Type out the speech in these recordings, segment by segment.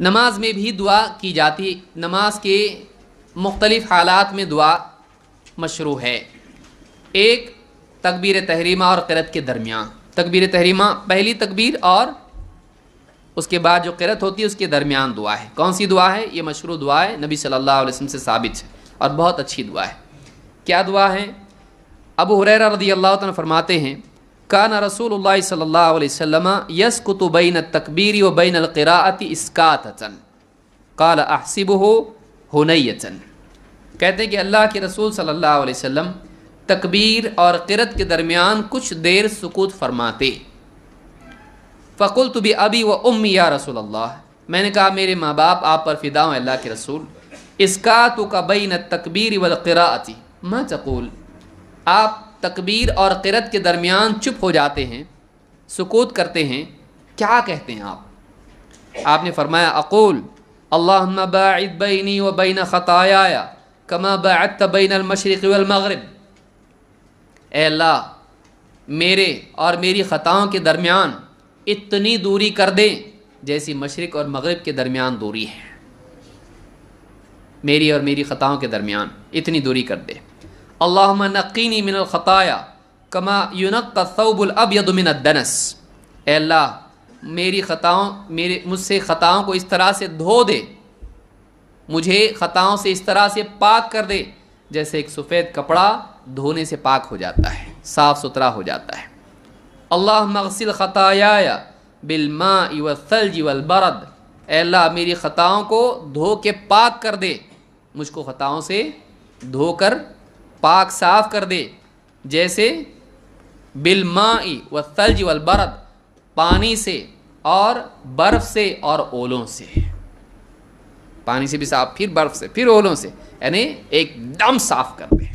नमाज़ में भी दुआ की जाती, नमाज़ के मुख्तलिफ़ हालात में दुआ मशरू है। एक, तकबीर तहरीमा और क़रत के दरमियान। तकबीर तहरीमा, पहली तकबीर और उसके बाद जो क़रत होती है, उसके दरमियान दुआ है। कौन सी दुआ है? ये मशरू दुआ है, नबी सल्लल्लाहु अलैहि वसल्लम से साबित है और बहुत अच्छी दुआ है। क्या दुआ है? अबू हुरैरा रदी अल्लाह तआला फरमाते हैं कान रसूल वसल्लम यसकुतु बैन तकबीर व बैन अलक़राअति इस्कातन काल अहसिब हो हुनैयतन। कहते हैं कि अल्लाह के रसूल सल्लल्लाहु अलैहि वसल्लम तकबीर और क़रत के दरमियान कुछ देर सुकूत फरमाते। फ़कुल तो भी अभी व उम्मी या रसूल अल्लाह मैंने कहा, मेरे माँ बाप आप पर फ़िदा अल्लाह के रसूल। इसका तो का बैन तकबीर व क़राअती मैं तकूल, आप तकबीर और क़रत के दरमियान चुप हो जाते हैं, सुकूत करते हैं। क्या कहते हैं आप? आपने फरमाया, अक़ूल अल्लाह बाद बैनी व बैन ख़ताया कमा बात बैन अलमशरक़ मेरे और मेरी ख़ताओं के दरमियान इतनी दूरी कर दें जैसी मशरक़ और मगरब के दरमियान दूरी है। मेरी और मेरी ख़ताओं के दरमियान इतनी दूरी कर दे। अल्लाह नकीनी मिनल ख़ताया कमा यूनक सऊबुल अब यदमिन दनस अल्लाह मेरी ख़ताओं, मेरे, मुझसे ख़ताओं को इस तरह से धो दे। मुझे ख़ताओं से इस तरह से पाक कर दे, जैसे एक सफ़ेद कपड़ा धोने से पाक हो जाता है, साफ़ सुथरा हो जाता है। अल्लाह मगसिल ख़ताया बिलमा वलज वलबरद अल्लाह, मेरी ख़ताओं को धो के पाक कर दे। मुझको ख़ताओं से धोकर पाक साफ़ कर दे। जैसे बिलमाई व तलज वलबरद पानी से और बर्फ़ से और ओलों से। पानी से भी साफ़, फिर बर्फ़ से, फिर ओलों से, यानी एकदम साफ़ कर दे।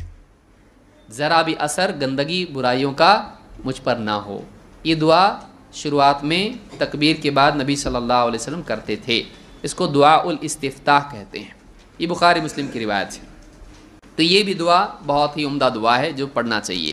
ज़रा भी असर गंदगी बुराइयों का मुझ पर ना हो। ये दुआ शुरुआत में तकबीर के बाद नबी सल्लल्लाहु अलैहि वसल्लम करते थे। इसको दुआ उल इस्तिफ्ताह कहते हैं। ये बुखारी मुस्लिम की रिवायत है। तो ये भी दुआ बहुत ही उम्दा दुआ है जो पढ़ना चाहिए।